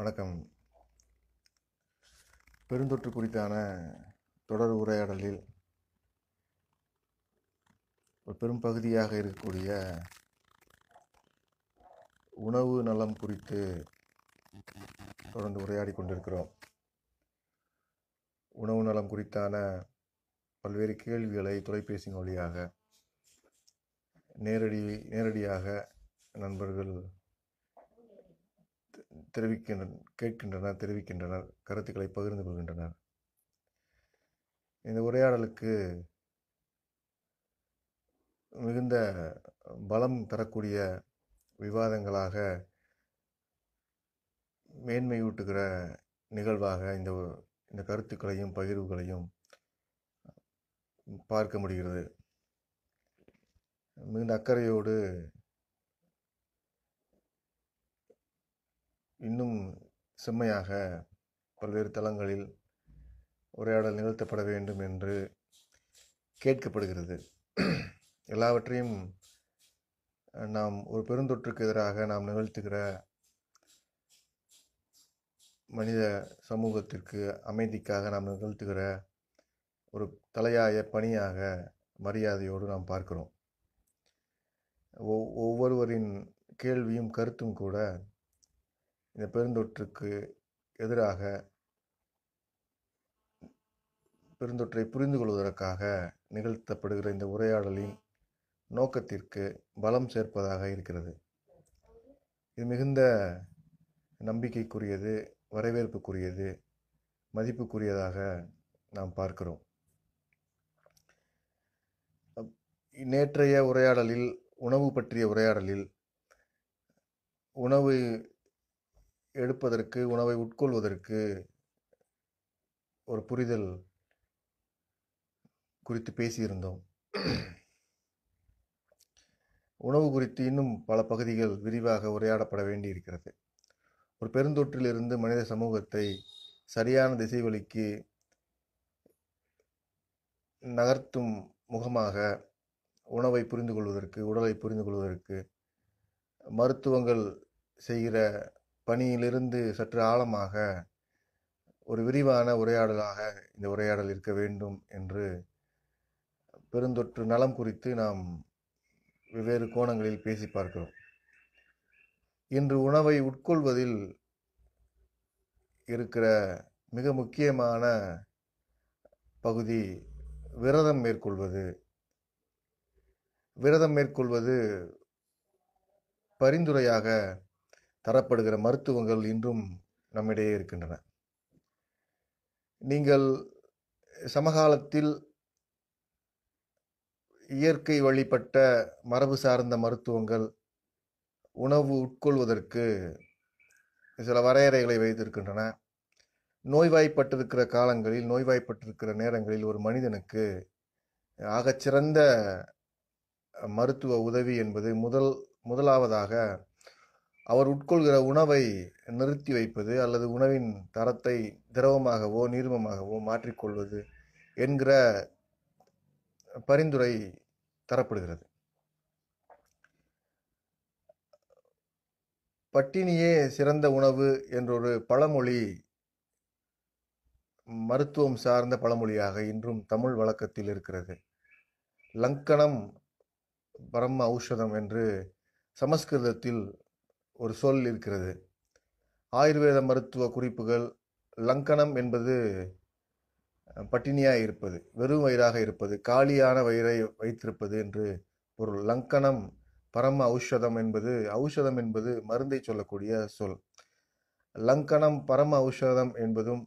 வணக்கம். பெருந்தொற்று குறித்தான தொடர் உரையாடலில் ஒரு பெரும் பகுதியாக இருக்கக்கூடிய உணவு நலம் குறித்து தொடர்ந்து உரையாடி கொண்டிருக்கிறோம். உணவு நலம் குறித்தான பல்வேறு கேள்விகளை தொலைபேசி வழியாக நேரடி நேரடியாக நண்பர்கள் தெரிவிக்கின்றன கேட்கின்றனர் தெரிவிக்கின்றனர் கருத்துக்களை பகிர்ந்து கொள்கின்றனர். இந்த உரையாடலுக்கு மிகுந்த பலம் தரக்கூடிய விவாதங்களாக மேன்மையூட்டுகிற நிகழ்வாக இந்த இந்த கருத்துக்களையும் பகிர்வுகளையும் பார்க்க முடிகிறது. மிகுந்த அக்கறையோடு இன்னும் செம்மையாக பல்வேறு தளங்களில் உரையாடல் நிகழ்த்தப்பட வேண்டும் என்று கேட்கப்படுகிறது. எல்லாவற்றையும் நாம் ஒரு பெருந்தொற்றுக்கு எதிராக நாம் நிகழ்த்துகிற மனித சமூகத்திற்கு அமைதிக்காக நாம் நிகழ்த்துகிற ஒரு தலையாய பணியாக மரியாதையோடு நாம் பார்க்கிறோம். ஒவ்- ஒவ்வொருவரின் கேள்வியும் கருத்தும் கூட இந்த பெருந்தொற்றுக்கு எதிராக பெருந்தொற்றை புரிந்து கொள்வதற்காக நிகழ்த்தப்படுகிற இந்த உரையாடலின் நோக்கத்திற்கு பலம் சேர்ப்பதாக இருக்கிறது. இது மிகுந்த நம்பிக்கைக்குரியது வரவேற்புக்குரியது மதிப்புக்குரியதாக நாம் பார்க்கிறோம். அப்- நேற்றைய உரையாடலில் உணவு பற்றிய உரையாடலில் உணவு எடுப்பதற்கு உணவை உட்கொள்வதற்கு ஒரு புரிதல் குறித்து பேசியிருந்தோம். உணவு குறித்து இன்னும் பல பகுதிகள் விரிவாக உரையாடப்பட வேண்டியிருக்கிறது. ஒரு பெருந்தொற்றிலிருந்து மனித சமூகத்தை சரியான திசை வழிக்கு நகர்த்தும் முகமாக உணவை புரிந்து கொள்வதற்கு உடலை புரிந்து கொள்வதற்கு மருத்துவங்கள் செய்கிற பணியிலிருந்து சற்று ஆழமாக ஒரு விரிவான உரையாடலாக இந்த உரையாடல் இருக்க வேண்டும் என்று பெருந்தொற்று நலம் குறித்து நாம் வெவ்வேறு கோணங்களில் பேசி பார்க்கிறோம். இன்று உணவை உட்கொள்வதில் இருக்கிற மிக முக்கியமான பகுதி விரதம் மேற்கொள்வது. விரதம் மேற்கொள்வது பரிந்துரையாக தரப்படுகிற மருத்துவங்கள் இன்றும் நம்மிடையே இருக்கின்றன. நீங்கள் சமகாலத்தில் இயற்கை வழிபட்ட மரபு சார்ந்த மருத்துவங்கள் உணவு உட்கொள்வதற்கு சில வரையறைகளை வைத்திருக்கின்றன. நோய்வாய்ப்பட்டிருக்கிற காலங்களில் நோய்வாய்ப்பட்டிருக்கிற நேரங்களில் ஒரு மனிதனுக்கு ஆகச்சிறந்த மருத்துவ உதவி என்பது முதல் முதலாவதாக அவர் உட்கொள்கிற உணவை நிறுத்தி வைப்பது அல்லது உணவின் தரத்தை திரவமாகவோ நீர்மமாகவோ மாற்றிக்கொள்வது என்கிற பரிந்துரை தரப்படுகிறது. பட்டினியே சிறந்த உணவு என்றொரு பழமொழி மருத்துவம் சார்ந்த பழமொழியாக இன்றும் தமிழ் வழக்கத்தில் இருக்கிறது. லங்கனம் பரம ஔஷதம் என்று சமஸ்கிருதத்தில் ஒரு சொல் இருக்கிறது. ஆயுர்வேத மருத்துவ குறிப்புகள் லங்கனம் என்பது பட்டினியாக இருப்பது வெறும் வயிறாக இருப்பது காலியான வயிறை வைத்திருப்பது என்று பொருள். லங்கனம் பரம ஔஷதம் என்பது ஔஷதம் என்பது மருந்தை சொல்லக்கூடிய சொல். லங்கனம் பரம ஔஷதம் என்பதும்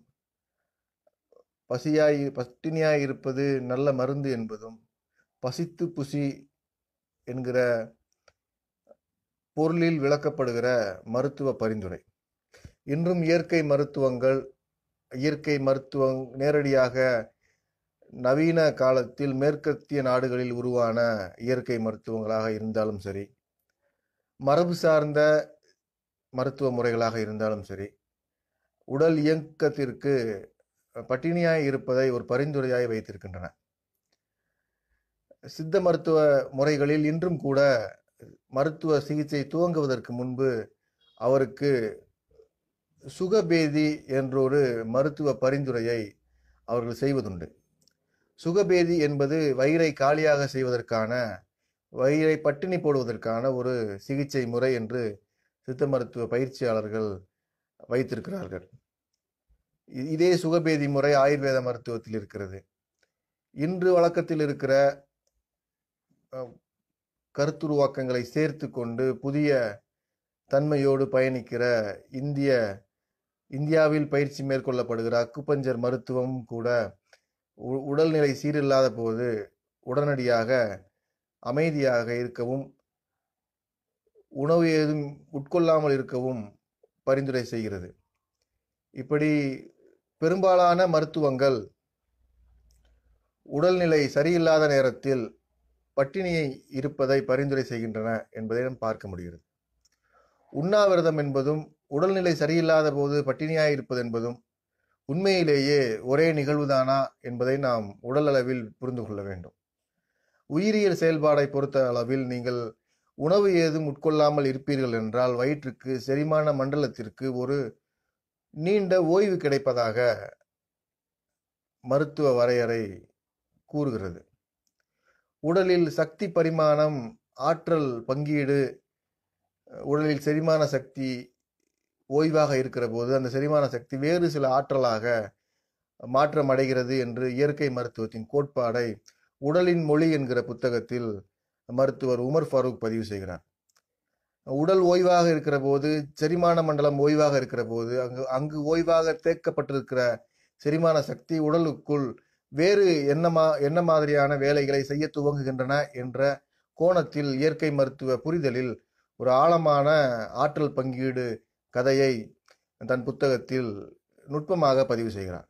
பசியாய் பட்டினியாய் இருப்பது நல்ல மருந்து என்பதும் பசித்து புசி என்கிற பொருளில் விளக்கப்படுகிற மருத்துவ பரிந்துரை. இன்றும் இயற்கை மருத்துவங்கள் இயற்கை மருத்துவம் நேரடியாக நவீன காலத்தில் மேற்கத்திய நாடுகளில் உருவான இயற்கை மருத்துவங்களாக இருந்தாலும் சரி மரபு சார்ந்த மருத்துவ முறைகளாக இருந்தாலும் சரி உடல் இயக்கத்திற்கு பட்டினியாய் இருப்பதை ஒரு பரிந்துரையாய் வைத்திருக்கின்றன. சித்த மருத்துவ முறைகளில் இன்றும் கூட மருத்துவ சிகிச்சை துவங்குவதற்கு முன்பு அவருக்கு சுகபேதி என்றொரு மருத்துவ பரிந்துரையை அவர்கள் செய்வதுண்டு. சுகபேதி என்பது வயிறை காலியாக செய்வதற்கான வயிறை பட்டினி போடுவதற்கான ஒரு சிகிச்சை முறை என்று சித்த மருத்துவ பயிற்சியாளர்கள் வைத்திருக்கிறார்கள். இதே சுகபேதி முறை ஆயுர்வேத மருத்துவத்தில் இருக்கிறது. இன்று வழக்கத்தில் இருக்கிற கருத்துருவாக்கங்களை சேர்த்து கொண்டு புதிய தன்மையோடு பயணிக்கிற இந்திய இந்தியாவில் பயிற்சி மேற்கொள்ளப்படுகிற அக்குப்பஞ்சர் மருத்துவம் கூட உ- உடல்நிலை சீரில்லாத போது உடனடியாக அமைதியாக இருக்கவும் உணவு ஏதும் உட்கொள்ளாமல் இருக்கவும் பரிந்துரை செய்கிறது. இப்படி பெரும்பாலான மருத்துவங்கள் உடல்நிலை சரியில்லாத நேரத்தில் பட்டினியை இருப்பதை பரிந்துரை செய்கின்றன என்பதை நாம் பார்க்க முடிகிறது. உண்ணாவிரதம் என்பதும் உடல்நிலை சரியில்லாத போது பட்டினியாக இருப்பது என்பதும் உண்மையிலேயே ஒரே நிகழ்வுதானா என்பதை நாம் உடல் அளவில் புரிந்து கொள்ள வேண்டும். உயிரியல் செயல்பாடை பொறுத்த அளவில் நீங்கள் உணவு ஏதும் உட்கொள்ளாமல் இருப்பீர்கள் என்றால் வயிற்றுக்கு செரிமான மண்டலத்திற்கு ஒரு நீண்ட ஓய்வு கிடைப்பதாக மருத்துவ வரையறை கூறுகிறது. உடலில் சக்தி பரிமாணம் ஆற்றல் பங்கீடு உடலில் செரிமான சக்தி ஓய்வாக இருக்கிற போது அந்த செரிமான சக்தி வேறு சில ஆற்றலாக மாற்றம் அடைகிறது என்று இயற்கை மருத்துவத்தின் கோட்பாடை உடலின் மொழி என்கிற புத்தகத்தில் மருத்துவர் உமர் ஃபாரூக் பதிவு செய்கிறார். உடல் ஓய்வாக இருக்கிற போது செரிமான மண்டலம் ஓய்வாக இருக்கிற போது அங்கு அங்கு ஓய்வாக தேக்கப்பட்டிருக்கிற செரிமான சக்தி உடலுக்குள் வேறு என்ன மா என்ன மாதிரியான வேலைகளை செய்ய துவங்குகின்றன என்ற கோணத்தில் இயற்கை மருத்துவ புரிதலில் ஒரு ஆழமான ஆற்றல் பங்கீடு கதையை தன் புத்தகத்தில் நுட்பமாக பதிவு செய்கிறார்.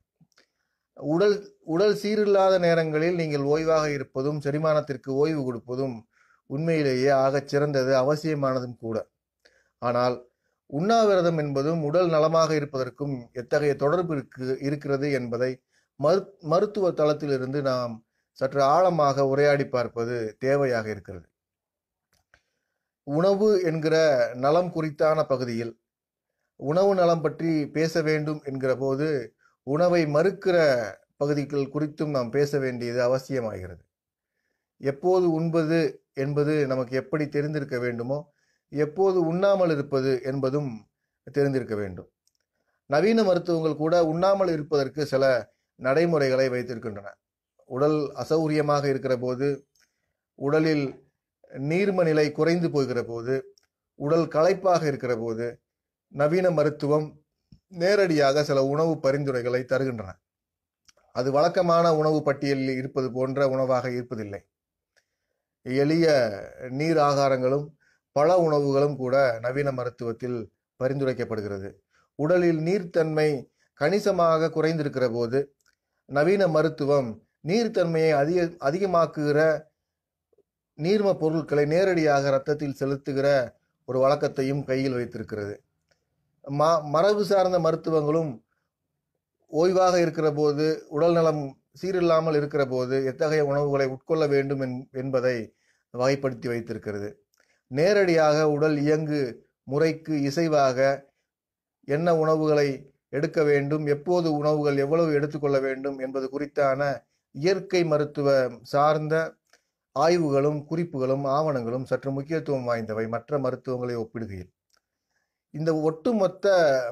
உடல் உடல் சீரில்லாத நேரங்களில் நீங்கள் ஓய்வாக இருப்பதும் செரிமானத்திற்கு ஓய்வு கொடுப்பதும் உண்மையிலேயே ஆகச் சிறந்தது அவசியமானதும் கூட. ஆனால் உண்ணாவிரதம் என்பதும் உடல் நலமாக இருப்பதற்கும் எத்தகைய தொடர்பு இருக்கு இருக்கிறது என்பதை மரு மருத்துவ தளத்திலிருந்து நாம் சற்று ஆழமாக உரையாடி பார்ப்பது தேவையாக இருக்கிறது. உணவு என்கிற நலம் குறித்தான பகுதியில் உணவு நலம் பற்றி பேச வேண்டும் என்கிற போது உணவை மறுக்கிற பகுதிகள் குறித்தும் நாம் பேச வேண்டியது அவசியமாகிறது. எப்போது உண்பது என்பது நமக்கு எப்படி தெரிந்திருக்க வேண்டுமோ எப்போது உண்ணாமல் இருப்பது என்பதும் தெரிந்திருக்க வேண்டும். நவீன மருத்துவங்கள் கூட உண்ணாமல் இருப்பதற்கு சில நடைமுறைகளை வைத்திருக்கின்றன. உடல் அசௌரியமாக இருக்கிற போது உடலில் நீர்ம நிலை குறைந்து போகிற போது உடல் களைப்பாக இருக்கிற போது நவீன மருத்துவம் நேரடியாக சில உணவு பரிந்துரைகளை தருகின்றன. அது வழக்கமான உணவு பட்டியலில் இருப்பது போன்ற உணவாக இருப்பதில்லை. எளிய நீர் ஆகாரங்களும் பல உணவுகளும் கூட நவீன மருத்துவத்தில் பரிந்துரைக்கப்படுகிறது. உடலில் நீர்த்தன்மை கணிசமாக குறைந்திருக்கிற போது நவீன மருத்துவம் நீர்த்தன்மையை அதிக அதிகமாக்குகிற நீர்ம பொருட்களை நேரடியாக இரத்தத்தில் செலுத்துகிற ஒரு வழக்கத்தையும் கையில் வைத்திருக்கிறது. ம மரபு சார்ந்த மருத்துவங்களும் ஓய்வாக இருக்கிற போது உடல் நலம் சீரில்லாமல் இருக்கிற போது எத்தகைய உணவுகளை உட்கொள்ள வேண்டும் என்பதை வகைப்படுத்தி வைத்திருக்கிறது. நேரடியாக உடல் இயங்கு முறைக்கு இசைவாக என்ன உணவுகளை எடுக்க வேண்டும் எப்போது உணவுகள் எவ்வளவு எடுத்துக்கொள்ள வேண்டும் என்பது குறித்தான இயற்கை மருத்துவ சார்ந்த ஆய்வுகளும் குறிப்புகளும் ஆவணங்களும் சற்று முக்கியத்துவம் வாய்ந்தவை. மற்ற மருத்துவங்களை ஒப்பிடுகையில் இந்த ஒட்டுமொத்த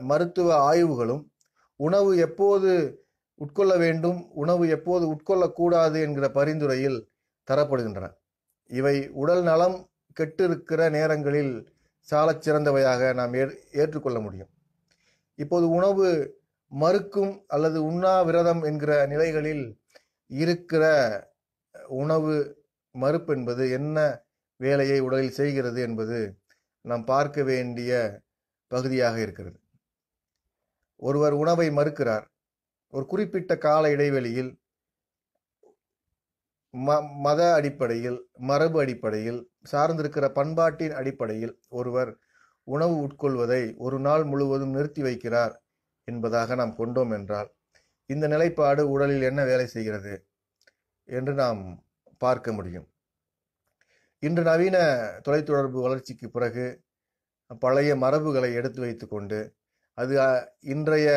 மருத்துவ ஆய்வுகளும் உணவு எப்போது உட்கொள்ள வேண்டும் உணவு எப்போது உட்கொள்ளக்கூடாது என்கிற பரிந்துரையில் தரப்படுகின்றன. இவை உடல் நலம் கெட்டிருக்கிற நேரங்களில் சாலச் சிறந்தவையாக நாம் ஏற் ஏற்றுக்கொள்ள முடியும். இப்போது உணவு மறுக்கும் அல்லது உண்ணாவிரதம் என்கிற நிலைகளில் இருக்கிற உணவு மறுப்பு என்பது என்ன வேலையை உடலில் செய்கிறது என்பது நாம் பார்க்க வேண்டிய பகுதியாக இருக்கிறது. ஒருவர் உணவை மறுக்கிறார். ஒரு குறிப்பிட்ட கால இடைவெளியில் ம மத அடிப்படையில் மரபு அடிப்படையில் சார்ந்திருக்கிற பண்பாட்டின் அடிப்படையில் ஒருவர் உணவு உட்கொள்வதை ஒரு நாள் முழுவதும் நிறுத்தி வைக்கிறார் என்பதாக நாம் கொண்டோம் என்றால் இந்த நிலைப்பாடு உடலில் என்ன வேலை செய்கிறது என்று நாம் பார்க்க முடியும். இன்று நவீன தொலைத்தொடர்பு வளர்ச்சிக்கு பிறகு பழைய மரபுகளை எடுத்து வைத்துக்கொண்டு அது இன்றைய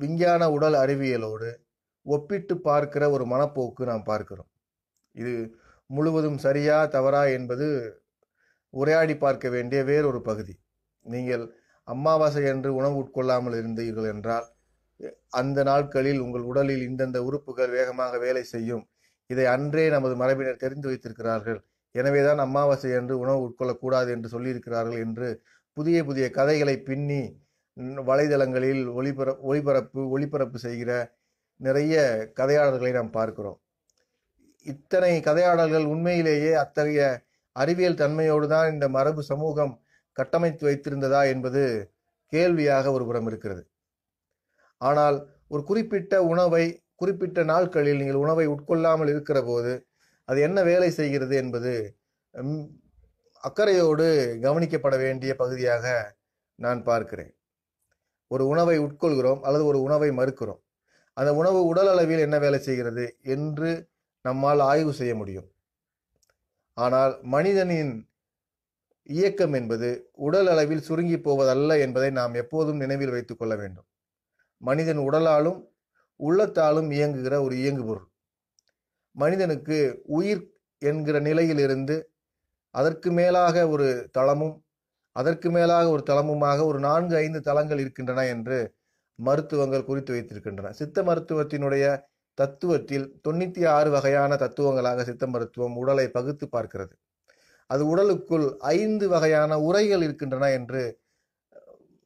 விஞ்ஞான உடல் அறிவியலோடு ஒப்பிட்டு பார்க்கிற ஒரு மனப்போக்கு நாம் பார்க்கிறோம். இது முழுவதும் சரியா தவறா என்பது உரையாடி பார்க்க வேண்டிய வேறொரு பகுதி. நீங்கள் அமாவாசை என்று உணவு உட்கொள்ளாமல் இருந்தீர்கள் என்றால் அந்த நாட்களில் உங்கள் உடலில் இந்தந்த உறுப்புகள் வேகமாக வேலை செய்யும். இதை அன்றே நமது மரபினர் தெரிந்து வைத்திருக்கிறார்கள். எனவேதான் அமாவாசை என்று உணவு உட்கொள்ளக்கூடாது என்று சொல்லியிருக்கிறார்கள் என்று புதிய புதிய கதைகளை பின்னி வலைதளங்களில் ஒளிபர ஒளிபரப்பு ஒளிபரப்பு செய்கிற நிறைய கதையாளர்களை நாம் பார்க்கிறோம். இத்தனை கதையாடல்கள் உண்மையிலேயே அத்தகைய அறிவியல் தன்மையோடு தான் இந்த மரபு சமூகம் கட்டமைத்து வைத்திருந்ததா என்பது கேள்வியாக ஒரு புறம் இருக்கிறது. ஆனால் ஒரு குறிப்பிட்ட உணவை குறிப்பிட்ட நாட்களில் நீங்கள் உணவை உட்கொள்ளாமல் இருக்கிற போது அது என்ன வேலை செய்கிறது என்பது அக்கறையோடு கவனிக்கப்பட வேண்டிய பகுதியாக நான் பார்க்கிறேன். ஒரு உணவை உட்கொள்கிறோம் அல்லது ஒரு உணவை மறுக்கிறோம். அந்த உணவு உடல் அளவில் என்ன வேலை செய்கிறது என்று நம்மால் ஆய்வு செய்ய முடியும். ஆனால் மனிதனின் இயக்கம் என்பது உடல் அளவில் சுருங்கி போவதல்ல என்பதை நாம் எப்போதும் நினைவில் வைத்துக் கொள்ள வேண்டும். மனிதன் உடலாலும் உள்ளத்தாலும் இயங்குகிற ஒரு இயங்குபொருள். மனிதனுக்கு உயிர் என்கிற நிலையிலிருந்து அதற்கு மேலாக ஒரு தளமும் அதற்கு மேலாக ஒரு தளமுமாக ஒரு நான்கு ஐந்து தளங்கள் இருக்கின்றன என்று மருத்துவங்கள் குறித்து வைத்திருக்கின்றன. சித்த மருத்துவத்தினுடைய தத்துவத்தில் தொண்ணூற்றி ஆறு வகையான தத்துவங்களாக சித்த மருத்துவம் உடலை பகுத்து பார்க்கிறது. அது உடலுக்குள் ஐந்து வகையான உரைகள் இருக்கின்றன என்று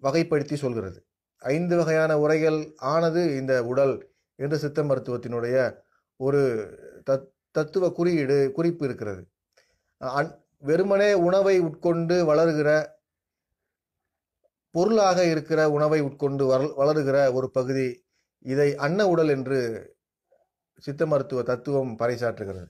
வகைப்படுத்தி சொல்கிறது. ஐந்து வகையான உரைகள் ஆனது இந்த உடல் என்று சித்த மருத்துவத்தினுடைய ஒரு தத் தத்துவ குறியீடு குறிப்பு இருக்கிறது. அன் வெறுமனே உணவை உட்கொண்டு வளருகிற பொருளாக இருக்கிற உணவை உட்கொண்டு வள- வளருகிற ஒரு பகுதி இதை அன்ன உடல் என்று சித்த மருத்துவ தத்துவம் பறைசாற்றுகிறது.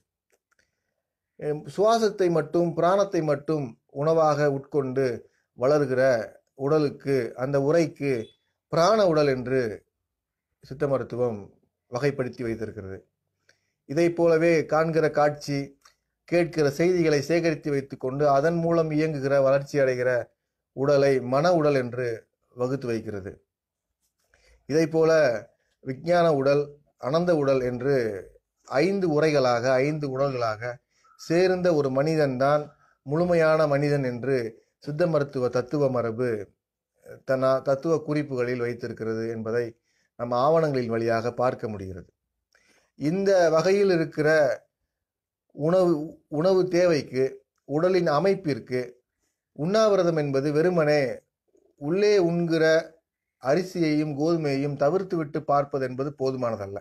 சுவாசத்தை மட்டும் பிராணத்தை மட்டும் உணவாக உட்கொண்டு வளர்கிற உடலுக்கு அந்த உரைக்கு பிராண உடல் என்று சித்த மருத்துவம் வகைப்படுத்தி வைத்திருக்கிறது. இதைப் போலவே காண்கிற காட்சி கேட்கிற செய்திகளை சேகரித்து வைத்துக்கொண்டு அதன் மூலம் இயங்குகிற வளர்ச்சி அடைகிற உடலை மன உடல் என்று வகுத்து வைக்கிறது. இதைப் போல விஞ்ஞான உடல் அனந்த உடல் என்று ஐந்து உரைகளாக ஐந்து உடல்களாக சேர்ந்த ஒரு மனிதன்தான் முழுமையான மனிதன் என்று சித்த மருத்துவ தத்துவ மரபு தன் தத்துவ குறிப்புகளில் வைத்திருக்கிறது என்பதை நம் ஆவணங்களின் வழியாக பார்க்க முடிகிறது. இந்த வகையில் இருக்கிற உணவு உணவு தேவைக்கு உடலின் அமைப்பிற்கு உண்ணாவிரதம் என்பது வெறுமனே உள்ளே உண்கிற அரிசியையும் கோதுமையையும் தவிர்த்துவிட்டு பார்ப்பது என்பது போதுமானதல்ல.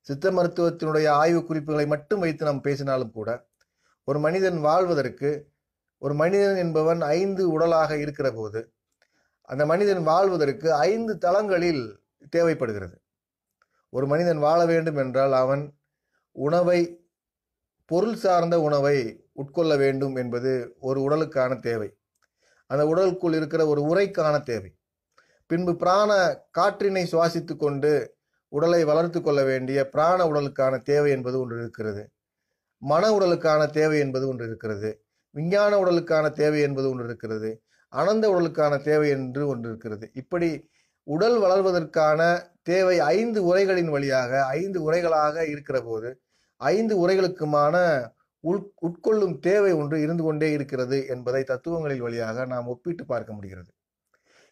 சித்த மருத்துவத்தினுடைய ஆய்வு குறிப்புகளை மட்டும் வைத்து நாம் பேசினாலும் கூட ஒரு மனிதன் வாழ்வதற்கு ஒரு மனிதன் என்பவன் ஐந்து உடலாக இருக்கிற போது அந்த மனிதன் வாழ்வதற்கு ஐந்து தளங்களில் தேவைப்படுகிறது. ஒரு மனிதன் வாழ வேண்டும் என்றால் அவன் உணவை பொருள் சார்ந்த உணவை உட்கொள்ள வேண்டும் என்பது ஒரு உடலுக்கான தேவை. அந்த உடலுக்குள் இருக்கிற ஒரு உரைக்கான தேவை. பின்பு பிராண காற்றினை சுவாசித்து கொண்டு உடலை வளர்த்து கொள்ள வேண்டிய பிராண உடலுக்கான தேவை என்பது ஒன்று இருக்கிறது. மன உடலுக்கான தேவை என்பது ஒன்று இருக்கிறது. விஞ்ஞான உடலுக்கான தேவை என்பது ஒன்று இருக்கிறது. அனந்த உடலுக்கான தேவை என்று ஒன்று இருக்கிறது. இப்படி உடல் வளர்வதற்கான தேவை ஐந்து உரைகளின் வழியாக ஐந்து உரைகளாக இருக்கிற போது ஐந்து உரைகளுக்குமான உள் உட்கொள்ளும் தேவை ஒன்று இருந்து கொண்டே இருக்கிறது என்பதை தத்துவங்களின் வழியாக நாம் ஒப்பிட்டு பார்க்க முடிகிறது.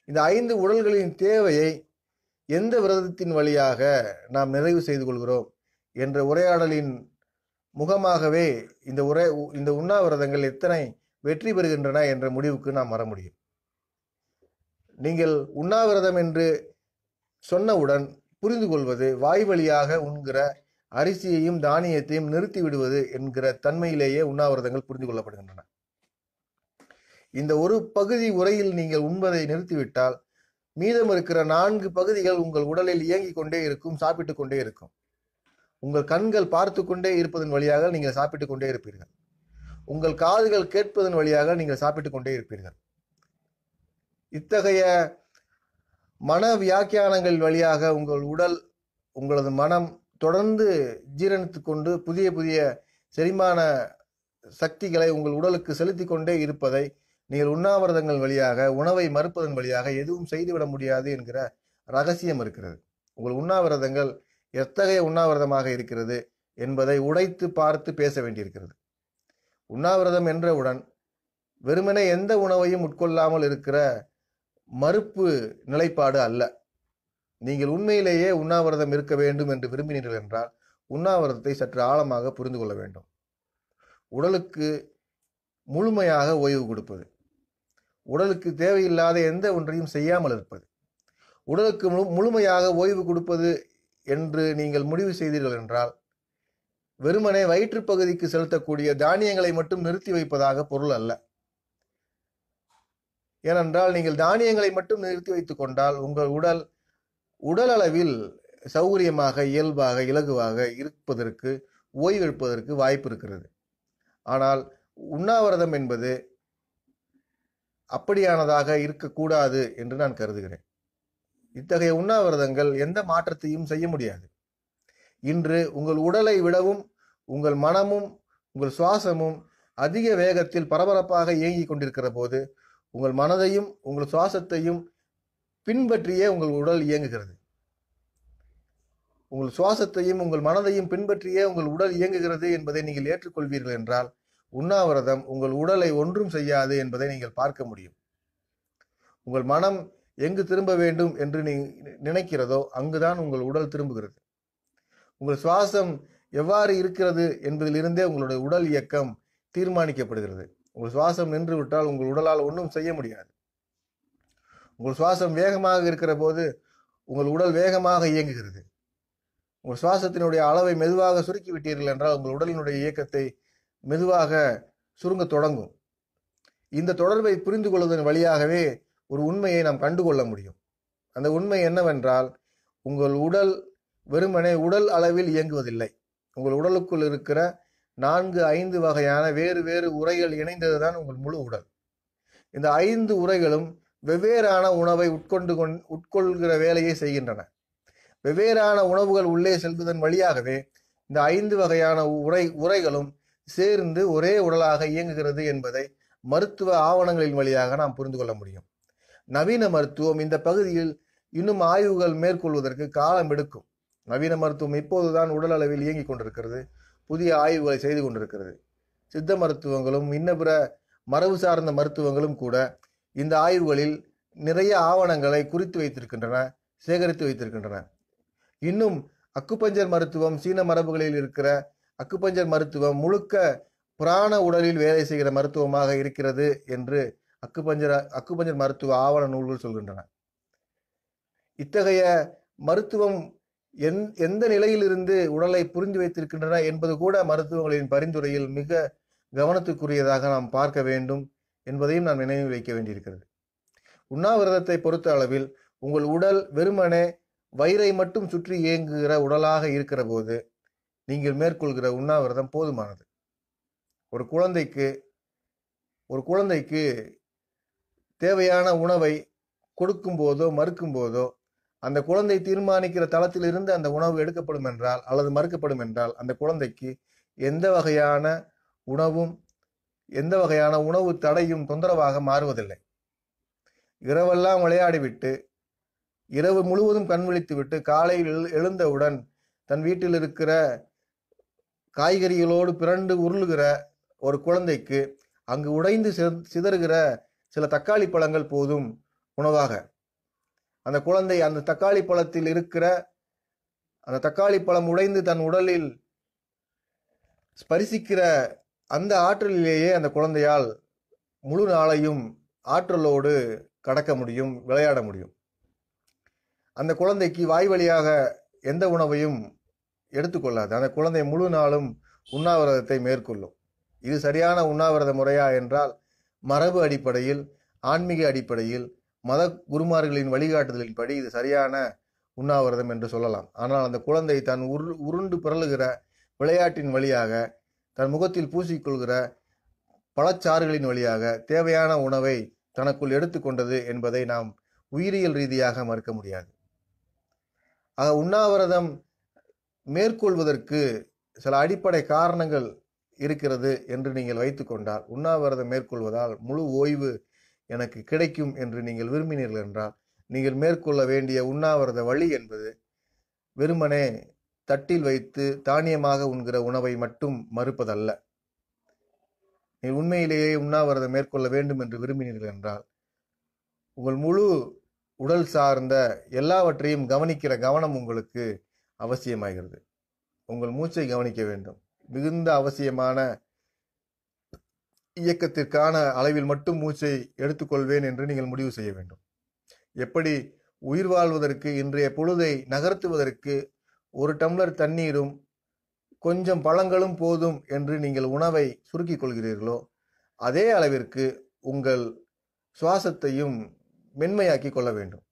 இந்த ஐந்து உடல்களின் தேவையை எந்த விரதத்தின் வழியாக நாம் நிறைவு செய்து கொள்கிறோம் என்ற உரையாடலின் முகமாகவே இந்த உரை இந்த உண்ணாவிரதங்கள் எத்தனை வெற்றி பெறுகின்றன என்ற முடிவுக்கு நாம் வர முடியும். நீங்கள் உண்ணாவிரதம் என்று சொன்னவுடன் புரிந்து கொள்வது வாய் வழியாக உண்கிற அரிசியையும் தானியத்தையும் நிறுத்தி விடுவது என்கிற தன்மையிலேயே உண்ணாவிரதங்கள் புரிந்து கொள்ளப்படுகின்றன. இந்த ஒரு பகுதி உரையில் நீங்கள் உண்பதை நிறுத்திவிட்டால் மீதம் இருக்கிற நான்கு பகுதிகள் உங்கள் உடலில் இயங்கிக் கொண்டே இருக்கும் சாப்பிட்டுக் கொண்டே இருக்கும். உங்கள் கண்கள் பார்த்து கொண்டே இருப்பதன் வழியாக நீங்கள் சாப்பிட்டுக் கொண்டே இருப்பீர்கள். உங்கள் காதுகள் கேட்பதன் வழியாக நீங்கள் சாப்பிட்டுக் கொண்டே இருப்பீர்கள். இத்தகைய மன வியாக்கியானங்கள் வழியாக உங்கள் உடல் உங்களது மனம் தொடர்ந்து ஜீரணித்து கொண்டு புதிய புதிய செரிமான சக்திகளை உங்கள் உடலுக்கு செலுத்தி கொண்டே இருப்பதை நீங்கள் உண்ணாவிரதங்கள் வழியாக உணவை மறுப்பதன் வழியாக எதுவும் செய்துவிட முடியாது என்கிற ரகசியம் இருக்கிறது. உங்கள் உண்ணாவிரதங்கள் எத்தகைய உண்ணாவிரதமாக இருக்கிறது என்பதை உடைத்து பார்த்து பேச வேண்டியிருக்கிறது. உண்ணாவிரதம் என்றவுடன் வெறுமனே எந்த உணவையும் உட்கொள்ளாமல் இருக்கிற மறுப்பு நிலைப்பாடு அல்ல. நீங்கள் உண்மையிலேயே உண்ணாவிரதம் இருக்க வேண்டும் என்று விரும்பினீர்கள் என்றால் உண்ணாவிரதத்தை சற்று ஆழமாக புரிந்து கொள்ள வேண்டும். உடலுக்கு முழுமையாக ஓய்வு கொடுப்பது. உடலுக்கு தேவையில்லாத எந்த ஒன்றையும் செய்யாமல் இருப்பது. உடலுக்கு முழு முழுமையாக ஓய்வு கொடுப்பது என்று நீங்கள் முடிவு செய்தீர்கள் என்றால் வெறுமனே வயிற்றுப்பகுதிக்கு செலுத்தக்கூடிய தானியங்களை மட்டும் நிறுத்தி வைப்பதாக பொருள் அல்ல. ஏனென்றால் நீங்கள் தானியங்களை மட்டும் நிறுத்தி வைத்துக் கொண்டால் உங்கள் உடல் உடல் அளவில் சௌகரியமாக இயல்பாக இலகுவாக இருப்பதற்கு ஓய்வெடுப்பதற்கு வாய்ப்பு இருக்கிறது. ஆனால் உண்ணாவிரதம் என்பது அப்படியானதாக இருக்கக்கூடாது என்று நான் கருதுகிறேன். இத்தகைய உண்ணாவிரதங்கள் எந்த மாற்றத்தையும் செய்ய முடியாது. இன்று உங்கள் உடலை விடவும் உங்கள் மனமும் உங்கள் சுவாசமும் அதிக வேகத்தில் பரபரப்பாக இயங்கிக் கொண்டிருக்கிற போது உங்கள் மனதையும் உங்கள் சுவாசத்தையும் பின்பற்றியே உங்கள் உடல் இயங்குகிறது. உங்கள் சுவாசத்தையும் உங்கள் மனதையும் பின்பற்றியே உங்கள் உடல் இயங்குகிறது என்பதை நீங்கள் ஏற்றுக்கொள்வீர்கள் என்றால் உண்ணாவிரதம் உங்கள் உடலை ஒன்றும் செய்யாது என்பதை நீங்கள் பார்க்க முடியும். உங்கள் மனம் எங்கு திரும்ப வேண்டும் என்று நீ நினைக்கிறதோ அங்குதான் உங்கள் உடல் திரும்புகிறது. உங்கள் சுவாசம் எவ்வாறு இருக்கிறது என்பதிலிருந்தே உங்களுடைய உடல் இயக்கம் தீர்மானிக்கப்படுகிறது. உங்கள் சுவாசம் நின்றுவிட்டால் உங்கள் உடலால் ஒன்றும் செய்ய முடியாது. உங்கள் சுவாசம் வேகமாக இருக்கிற போது உங்கள் உடல் வேகமாக இயங்குகிறது. உங்கள் சுவாசத்தினுடைய அளவை மெதுவாக சுருக்கி விட்டீர்கள் என்றால் உங்கள் உடலினுடைய இயக்கத்தை மெதுவாக சுருங்க தொடங்கும். இந்த தொடர்பை புரிந்து கொள்வதன் வழியாகவே ஒரு உண்மையை நாம் கண்டுகொள்ள முடியும். அந்த உண்மை என்னவென்றால் உங்கள் உடல் வெறுமனே உடல் அளவில் இயங்குவதில்லை. உங்கள் உடலுக்குள் இருக்கிற நான்கு ஐந்து வகையான வேறு வேறு உரைகள் இணைந்ததுதான் உங்கள் முழு உடல். இந்த ஐந்து உரைகளும் வெவ்வேறான உணவை உட்கொண்டு கொண் உட்கொள்கிற வேலையை செய்கின்றன. வெவ்வேறான உணவுகள் உள்ளே செல்வதன் வழியாகவே இந்த ஐந்து வகையான உரை உரைகளும் சேர்ந்து ஒரே உடலாக இயங்குகிறது என்பதை மருத்துவ ஆவணங்களின் வழியாக நாம் புரிந்து கொள்ள முடியும். நவீன மருத்துவம் இந்த பகுதியில் இன்னும் ஆய்வுகள் மேற்கொள்வதற்கு காலம் எடுக்கும். நவீன மருத்துவம் இப்போதுதான் உடல் அளவில் இயங்கிக் கொண்டிருக்கிறது. புதிய ஆய்வுகளை செய்து கொண்டிருக்கிறது. சித்த மருத்துவங்களும் இன்னபிற மரபு சார்ந்த மருத்துவங்களும் கூட இந்த ஆய்வுகளில் நிறைய ஆவணங்களை குறித்து வைத்திருக்கின்றன சேகரித்து வைத்திருக்கின்றன. இன்னும் அக்குப்பஞ்சர் மருத்துவம் சீன மரபுகளில் இருக்கிற அக்குப்பஞ்சர் மருத்துவம் முழுக்க புராண உடலில் வேலை செய்கிற மருத்துவமாக இருக்கிறது என்று அக்குப்பஞ்சர் அக்குப்பஞ்சர் மருத்துவ ஆவண நூல்கள் சொல்கின்றன. இத்தகைய மருத்துவம் எந் எந்த நிலையிலிருந்து உடலை புரிந்து வைத்திருக்கின்றன என்பது கூட மருத்துவங்களின் பரிந்துரையில் மிக கவனத்துக்குரியதாக நாம் பார்க்க வேண்டும் என்பதையும் நாம் நினைவில் வைக்க வேண்டியிருக்கிறது. உண்ணாவிரதத்தை பொறுத்த அளவில் உங்கள் உடல் வெறுமனே வயிறை மட்டும் சுற்றி இயங்குகிற உடலாக இருக்கிற போது நீங்கள் மேற்கொள்கிற உண்ணாவிரதம் போதுமானது. ஒரு குழந்தைக்கு ஒரு குழந்தைக்கு தேவையான உணவை கொடுக்கும் போதோ மறுக்கும் போதோ அந்த குழந்தை தீர்மானிக்கிற தளத்திலிருந்து அந்த உணவு எடுக்கப்படும் என்றால் அல்லது மறுக்கப்படும் என்றால் அந்த குழந்தைக்கு எந்த வகையான உணவும் எந்த வகையான உணவு தடையும் தொந்தரவாக மாறுவதில்லை. இரவெல்லாம் விளையாடிவிட்டு இரவு முழுவதும் கண் விழித்துவிட்டு காலையில் எழு- எழுந்தவுடன் தன் வீட்டில் இருக்கிற காய்கறிகளோடு பிறண்டு உருளுகிற ஒரு குழந்தைக்கு அங்கு உடைந்து சிதறுகிற சில தக்காளி பழங்கள் போதும் உணவாக. அந்த குழந்தை அந்த தக்காளி பழத்தில் இருக்கிற அந்த தக்காளி பழம் உடைந்து தன் உடலில் ஸ்பரிசிக்கிற அந்த ஆற்றலிலேயே அந்த குழந்தையால் முழு நாளையும் ஆற்றலோடு கடக்க முடியும் விளையாட முடியும். அந்த குழந்தைக்கு வாய் வழியாக எந்த உணவையும் எடுத்துக்கொள்ளாது. அந்த குழந்தை முழு நாளும் உண்ணாவிரதத்தை மேற்கொள்ளும். இது சரியான உண்ணாவிரத முறையா என்றால் மரபு அடிப்படையில் ஆன்மீக அடிப்படையில் மத குருமார்களின் வழிகாட்டுதலின்படி இது சரியான உண்ணாவிரதம் என்று சொல்லலாம். ஆனால் அந்த குழந்தை தன் உரு உருண்டு பிறழுகிற விளையாட்டின் வழியாக தன் முகத்தில் பூசிக்கொள்கிற பழச்சாறுகளின் வழியாக தேவையான உணவை தனக்குள் எடுத்துக்கொண்டது என்பதை நாம் உயிரியல் ரீதியாக மறுக்க முடியாது. ஆக உண்ணாவிரதம் மேற்கொள்வதற்கு சில அடிப்படை காரணங்கள் இருக்கிறது என்று நீங்கள் வைத்துக்கொண்டால் உண்ணாவிரதம் மேற்கொள்வதால் முழு ஓய்வு எனக்கு கிடைக்கும் என்று நீங்கள் விரும்பினீர்கள் என்றால் நீங்கள் மேற்கொள்ள வேண்டிய உண்ணாவிரத வழி என்பது வெறுமனே தட்டில் வைத்து தானியமாக உண்கிற உணவை மட்டும் மறுப்பதல்ல. நீ உண்மையிலேயே உண்ணாவிரதம் மேற்கொள்ள வேண்டும் என்று விரும்பினீர்கள் என்றால் உங்கள் முழு உடல் சார்ந்த எல்லாவற்றையும் கவனிக்கிற கவனம் உங்களுக்கு அவசியமாகிறது. உங்கள் மூச்சை கவனிக்க வேண்டும். மிகுந்த அவசியமான இயக்கத்திற்கான அளவில் மட்டும் மூச்சை எடுத்துக்கொள்வேன் என்று நீங்கள் முடிவு செய்ய வேண்டும். எப்படி உயிர் வாழ்வதற்கு இன்றைய பொழுதை நகர்த்துவதற்கு ஒரு டம்ளர் தண்ணீரும் கொஞ்சம் பழங்களும் போதும் என்று நீங்கள் உணவை சுருக்கிக் கொள்கிறீர்களோ அதே அளவிற்கு உங்கள் சுவாசத்தையும் மென்மையாக்கி கொள்ள வேண்டும்.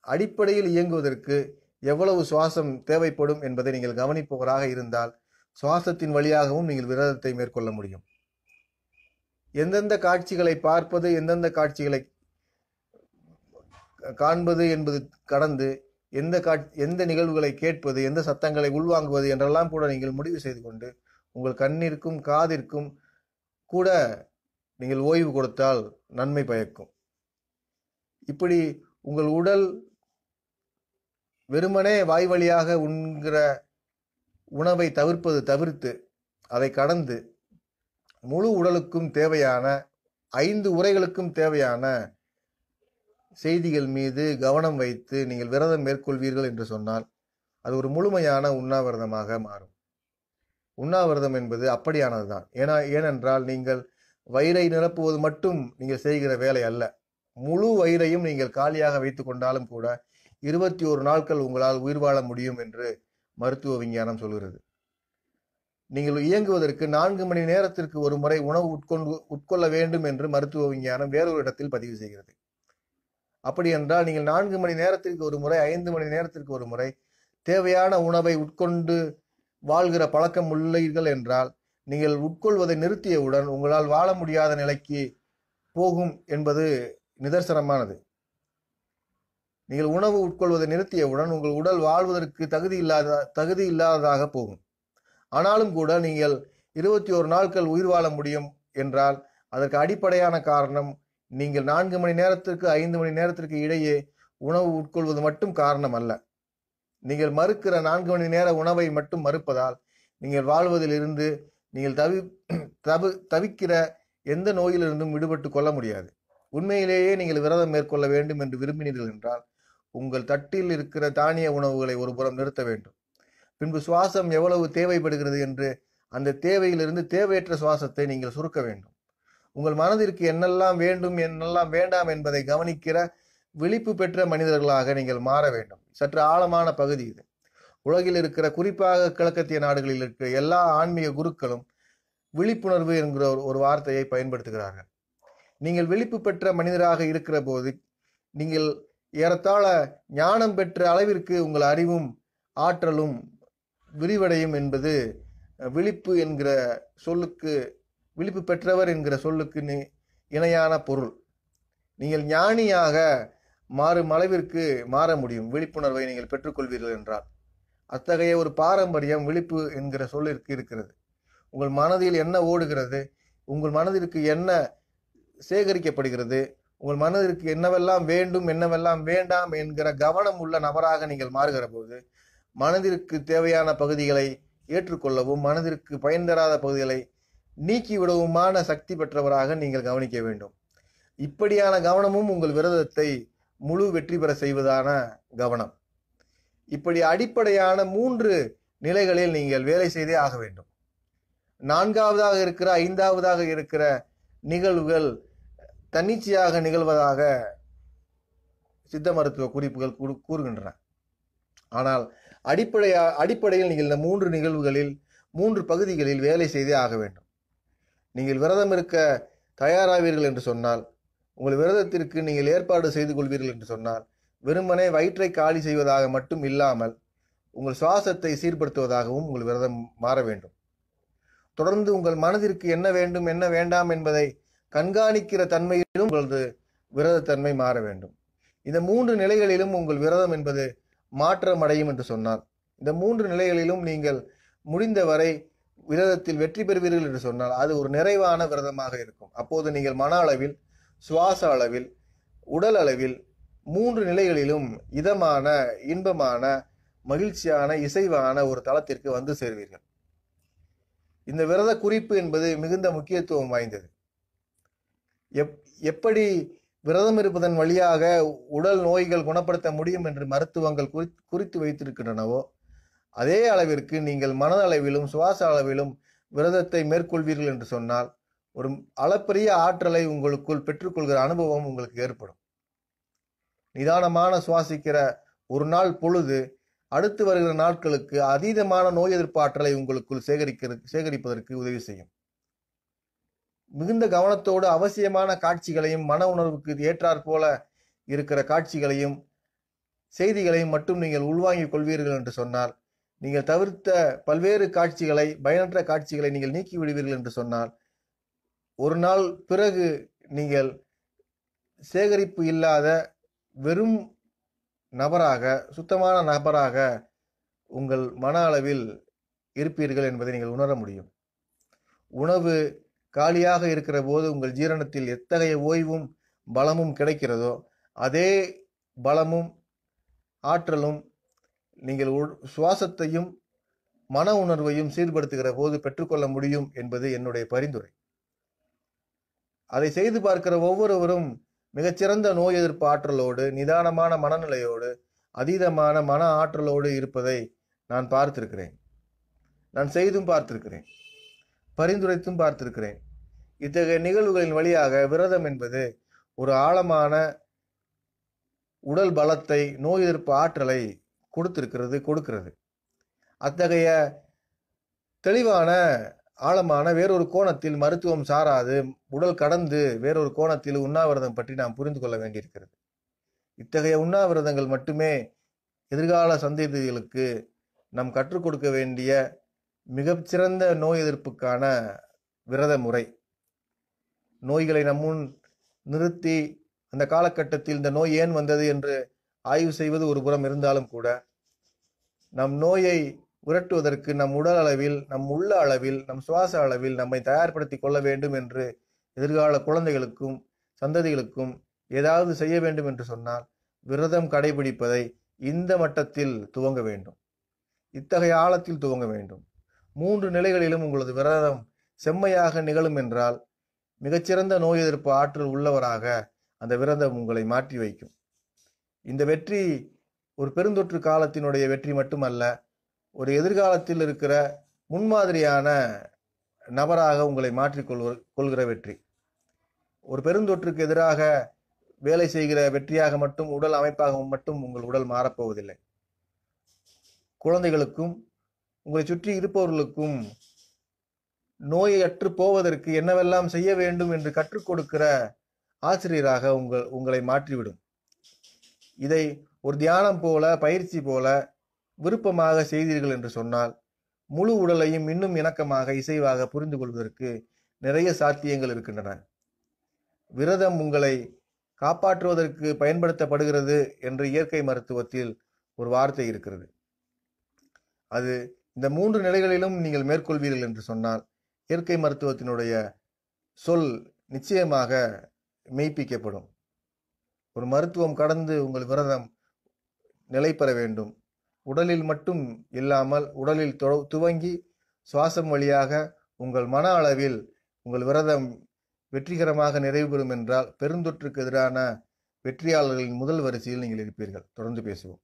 அடிப்படையில் இயங்குவதற்கு எவ்வளவு சுவாசம் தேவைப்படும் என்பதை நீங்கள் கவனிப்பவராக இருந்தால் சுவாசத்தின் வழியாகவும் நீங்கள் விரதத்தை மேற்கொள்ள முடியும். எந்தெந்த காட்சிகளை பார்ப்பது எந்தெந்த காட்சிகளை காண்பது என்பது கடந்து எந்த காட் எந்த நிகழ்வுகளை கேட்பது எந்த சத்தங்களை உள்வாங்குவது என்றெல்லாம் கூட நீங்கள் முடிவு செய்து கொண்டு உங்கள் கண்ணிற்கும் காதிற்கும் கூட நீங்கள் ஓய்வு கொடுத்தால் நன்மை பயக்கும். இப்படி உங்கள் உடல் வெறுமனே வாய் வழியாக உண்கிற உணவை தவிர்ப்பது தவிர்த்து அதை கடந்து முழு உடலுக்கும் தேவையான ஐந்து உரைகளுக்கும் தேவையான செய்திகள் மீது கவனம் வைத்து நீங்கள் விரதம் மேற்கொள்வீர்கள் என்று சொன்னால் அது ஒரு முழுமையான உண்ணாவிரதமாக மாறும். உண்ணாவிரதம் என்பது அப்படியானதுதான் ஏன்னா ஏனென்றால் நீங்கள் வயிறை நிரப்புவது மட்டும் நீங்கள் செய்கிற வேலை அல்ல. முழு வயிறையும் நீங்கள் காலியாக வைத்து கொண்டாலும் கூட இருபத்தி ஒரு நாட்கள் உங்களால் உயிர் வாழ முடியும் என்று மருத்துவ விஞ்ஞானம் சொல்கிறது. நீங்கள் இயங்குவதற்கு நான்கு மணி நேரத்திற்கு ஒரு முறை உணவு உட்கொண்டு உட்கொள்ள வேண்டும் என்று மருத்துவ விஞ்ஞானம் வேறொரு இடத்தில் பதிவு செய்கிறது. அப்படி என்றால் நீங்கள் நான்கு மணி நேரத்திற்கு ஒரு முறை ஐந்து மணி நேரத்திற்கு ஒரு முறை தேவையான உணவை உட்கொண்டு வாழ்கிற பழக்கம் உள்ளீர்கள் என்றால் நீங்கள் உட்கொள்வதை நிறுத்தியவுடன் உங்களால் வாழ முடியாத நிலைக்கு போகும் என்பது நிதர்சனமானது. நீங்கள் உணவு உட்கொள்வதை நிறுத்தியவுடன் உங்கள் உடல் வாழ்வதற்கு தகுதி இல்லாத தகுதி இல்லாததாக போகும். ஆனாலும் கூட நீங்கள் இருபத்தி ஒரு நாட்கள் உயிர் வாழ முடியும் என்றால் அதற்கு அடிப்படையான காரணம் நீங்கள் நான்கு மணி நேரத்திற்கு ஐந்து மணி நேரத்திற்கு இடையே உணவு உட்கொள்வது மட்டும் காரணம் அல்ல நீங்கள் மறுக்கிற நான்கு மணி நேர உணவை மட்டும் மறுப்பதால் நீங்கள் வாழ்வதிலிருந்து நீங்கள் தவி தவி தவிக்கிற எந்த நோயிலிருந்தும் விடுபட்டு கொள்ள முடியாது. உண்மையிலேயே நீங்கள் விரதம் மேற்கொள்ள வேண்டும் என்று விரும்பினீர்கள் என்றால் உங்கள் தட்டில் இருக்கிற தானிய உணவுகளை ஒரு புறம் நிறுத்த வேண்டும். பின்பு சுவாசம் எவ்வளவு தேவைப்படுகிறது என்று அந்த தேவையிலிருந்து தேவையற்ற சுவாசத்தை நீங்கள் சுருக்க வேண்டும். உங்கள் மனதிற்கு என்னெல்லாம் வேண்டும் என்னெல்லாம் வேண்டாம் என்பதை கவனிக்கிற விழிப்பு பெற்ற மனிதர்களாக நீங்கள் மாற வேண்டும். சற்று ஆழமான பகுதி இது. உலகில் இருக்கிற குறிப்பாக கிழக்கத்திய நாடுகளில் இருக்கிற எல்லா ஆன்மீக குருக்களும் விழிப்புணர்வு என்கிற ஒரு- ஒரு வார்த்தையை பயன்படுத்துகிறார்கள். நீங்கள் விழிப்பு பெற்ற மனிதராக இருக்கிற போது நீங்கள் ஏறத்தாழ ஞானம் பெற்ற அளவிற்கு உங்கள் அறிவும் ஆற்றலும் விரிவடையும் என்பது விழிப்பு என்கிற சொல்லுக்கு விழிப்பு பெற்றவர் என்கிற சொல்லுக்கு நி- இணையான பொருள். நீங்கள் ஞானியாக மாறும் அளவிற்கு மாற முடியும். விழிப்புணர்வை நீங்கள் பெற்றுக்கொள்வீர்கள் என்றால். அத்தகைய ஒரு பாரம்பரியம் விழிப்பு என்கிற சொல்லிற்கு இருக்கிறது. உங்கள் மனதில் என்ன ஓடுகிறது? உங்கள் மனதிற்கு என்ன சேகரிக்கப்படுகிறது? உங்கள் மனதிற்கு என்னவெல்லாம் வேண்டும் என்னவெல்லாம் வேண்டாம் என்கிற கவனம் உள்ள நபராக நீங்கள் மாறுகிற போது மனதிற்கு தேவையான பகுதிகளை ஏற்றுக்கொள்ளவும் மனதிற்கு பயன் தராத பகுதிகளை நீக்கிவிடவுமான சக்தி பெற்றவராக நீங்கள் கவனிக்க வேண்டும். இப்படியான கவனமும் உங்கள் விரதத்தை முழு வெற்றி பெற செய்வதான கவனம். இப்படி அடிப்படையான மூன்று நிலைகளில் நீங்கள் வேலை செய்தே ஆக வேண்டும். நான்காவதாக இருக்கிற ஐந்தாவதாக இருக்கிற நிகழ்வுகள் தன்னிச்சையாக நிகழ்வதாக சித்த மருத்துவ குறிப்புகள் கூறு- கூறுகின்றன. ஆனால் அடிப்படையா அடிப்படையில் நீங்கள் இந்த மூன்று நிகழ்வுகளில் மூன்று பகுதிகளில் வேலை செய்தே ஆக வேண்டும். நீங்கள் விரதம் இருக்க தயாராவீர்கள் என்று சொன்னால் உங்கள் விரதத்திற்கு நீங்கள் ஏற்பாடு செய்து கொள்வீர்கள் என்று சொன்னால் வெறுமனே வயிற்றை காலி செய்வதாக மட்டும் இல்லாமல் உங்கள் சுவாசத்தை சீர்படுத்துவதாகவும் உங்கள் விரதம் மாற வேண்டும். தொடர்ந்து உங்கள் மனதிற்கு என்ன வேண்டும் என்ன வேண்டாம் என்பதை கண்காணிக்கிற தன்மையிலும் உங்களது விரதத்தன்மை மாற வேண்டும். இந்த மூன்று நிலைகளிலும் உங்கள் விரதம் என்பது மாற்றம் அடையும் என்று சொன்னார் இந்த மூன்று நிலைகளிலும் நீங்கள் முடிந்தவரை விரதத்தில் வெற்றி பெறுவீர்கள் என்று சொன்னால் அது ஒரு நிறைவான விரதமாக இருக்கும். அப்போது நீங்கள் மன அளவில் சுவாச அளவில் உடல் அளவில் மூன்று நிலைகளிலும் இதமான இன்பமான மகிழ்ச்சியான இசைவான ஒரு தளத்திற்கு வந்து சேர்வீர்கள். இந்த விரத குறிப்பு என்பது மிகுந்த முக்கியத்துவம் வாய்ந்தது. எப் எப்படி விரதம் இருப்பதன் வழியாக உடல் நோய்கள் குணப்படுத்த முடியும் என்று மருத்துவங்கள் குறி குறித்து வைத்திருக்கின்றனவோ அதே அளவிற்கு நீங்கள் மனதளவிலும் சுவாச அளவிலும் விரதத்தை மேற்கொள்வீர்கள் என்று சொன்னால் ஒரு அளப்பரிய ஆற்றலை உங்களுக்குள் பெற்றுக்கொள்கிற அனுபவம் உங்களுக்கு ஏற்படும். நிதானமான சுவாசிக்கிற ஒரு நாள் பொழுது அடுத்து வருகிற நாட்களுக்கு அதீதமான நோய் எதிர்ப்பு ஆற்றலை உங்களுக்குள் சேகரிக்க சேகரிப்பதற்கு உதவி செய்யும். மிகுந்த கவனத்தோடு அவசியமான காட்சிகளையும் மன உணர்வுக்கு ஏற்றாற் போல இருக்கிற காட்சிகளையும் செய்திகளையும் மட்டும் நீங்கள் உள்வாங்கிக் கொள்வீர்கள் என்று சொன்னால் நீங்கள் தவிர்த்த பல்வேறு காட்சிகளை பயனற்ற காட்சிகளை நீங்கள் நீக்கி விடுவீர்கள் என்று சொன்னால் ஒரு நாள் பிறகு நீங்கள் சேகரிப்பு இல்லாத வெறும் நபராக சுத்தமான நபராக உங்கள் மன அளவில் இருப்பீர்கள் என்பதை நீங்கள் உணர முடியும். உணவு காலியாக இருக்கிற போது உங்கள் ஜீரணத்தில் எத்தகைய ஓய்வும் பலமும் கிடைக்கிறதோ அதே பலமும் ஆற்றலும் நீங்கள் உள்- சுவாசத்தையும் மன உணர்வையும் சீர்படுத்துகிற போது பெற்றுக்கொள்ள முடியும் என்பது என்னுடைய பரிந்துரை. அதை செய்து பார்க்கிற ஒவ்வொருவரும் மிகச்சிறந்த நோய் எதிர்ப்பு ஆற்றலோடு நிதானமான மனநிலையோடு அதீதமான மன ஆற்றலோடு இருப்பதை நான் பார்த்திருக்கிறேன். நான் செய்தும் பார்த்திருக்கிறேன். பரிந்துரைத்தும் பார்த்திருக்கிறேன். இத்தகைய நிகழ்வுகளின் வழியாக விரதம் என்பது ஒரு ஆழமான உடல் பலத்தை நோய் எதிர்ப்பு ஆற்றலை கொடுத்திருக்கிறது கொடுக்கிறது. அத்தகைய தெளிவான ஆழமான வேறொரு கோணத்தில் மருத்துவம் சாராது உடல் கடந்து வேறொரு கோணத்தில் உண்ணாவிரதம் பற்றி நாம் புரிந்து கொள்ள வேண்டியிருக்கிறது. இத்தகைய உண்ணாவிரதங்கள் மட்டுமே எதிர்கால சந்ததிகளுக்கு நாம் கற்றுக் கொடுக்க வேண்டிய மிகச்சிறந்த நோய் எதிர்ப்புக்கான விரத முறை நோய்களை நம்முன் நிறுத்தி அந்த காலகட்டத்தில் இந்த நோய் ஏன் வந்தது என்று ஆய்வு செய்வது ஒரு புறம் இருந்தாலும் கூட நம் நோயை உரட்டுவதற்கு நம் உடல் அளவில் நம் உள்ள அளவில் நம் சுவாச அளவில் நம்மை தயார்படுத்திக் கொள்ள வேண்டும் என்று எதிர்கால குழந்தைகளுக்கும் சந்ததிகளுக்கும் ஏதாவது செய்ய வேண்டும் என்று சொன்னால் விரதம் கடைபிடிப்பதை இந்த மட்டத்தில் துவங்க வேண்டும். இத்தகைய ஆழத்தில் துவங்க வேண்டும். மூன்று நிலைகளிலும் உங்களது விரதம் செம்மையாக நிகழும் என்றால் மிகச்சிறந்த நோய் எதிர்ப்பு ஆற்றல் உள்ளவராக அந்த விரதம் உங்களை மாற்றி வைக்கும். இந்த வெற்றி ஒரு பெருந்தொற்று காலத்தினுடைய வெற்றி மட்டுமல்ல ஒரு எதிர்காலத்தில் இருக்கிற முன்மாதிரியான நபராக உங்களை மாற்றிக்கொள்வ கொள்கிற வெற்றி. ஒரு பெருந்தொற்றுக்கு எதிராக வேலை செய்கிற வெற்றியாக மட்டும் உடல் அமைப்பாக மட்டும் உங்கள் உடல் மாறப்போவதில்லை. குழந்தைகளுக்கும் உங்களை சுற்றி இருப்பவர்களுக்கும் நோயை அற்று போவதற்கு என்னவெல்லாம் செய்ய வேண்டும் என்று கற்றுக் கொடுக்கிற ஆசிரியராக உங்கள் உங்களை மாற்றிவிடும். இதை ஒரு தியானம் போல பயிற்சி போல விருப்பமாக செய்தீர்கள் என்று சொன்னால் முழு உடலையும் இன்னும் இணக்கமாக இசைவாக புரிந்து கொள்வதற்கு நிறைய சாத்தியங்கள் இருக்கின்றன. விரதம் உங்களை காப்பாற்றுவதற்கு பயன்படுத்தப்படுகிறது என்று இயற்கை மருத்துவத்தில் ஒரு வார்த்தை இருக்கிறது. அது இந்த மூன்று நிலைகளிலும் நீங்கள் மேற்கொள்வீர்கள் என்று சொன்னால் இயற்கை மருத்துவத்தினுடைய சொல் நிச்சயமாக மெய்ப்பிக்கப்படும். ஒரு மருத்துவம் கடந்து உங்கள் விரதம் நிலை பெற வேண்டும். உடலில் மட்டும் இல்லாமல் உடலில் துவங்கி சுவாசம் வழியாக உங்கள் மன அளவில் உங்கள் விரதம் வெற்றிகரமாக நிறைவு பெறும் என்றால் பெருந்தொற்றுக்கு எதிரான வெற்றியாளர்களின் முதல் வரிசையில் நீங்கள் இருப்பீர்கள். தொடர்ந்து பேசுவோம்.